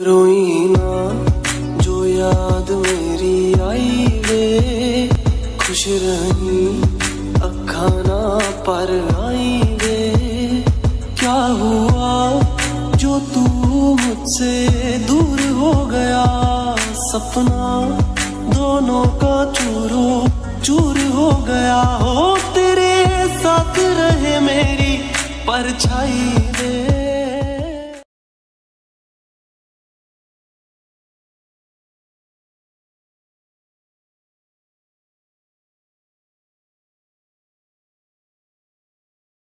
रोई ना, जो याद मेरी आई वे। खुश रही अखा ना पर आई वे। क्या हुआ जो तू मुझसे दूर हो गया? सपना दोनों का चूरो चूर हो गया। हो तेरे साथ रहे मेरी परछाई वे।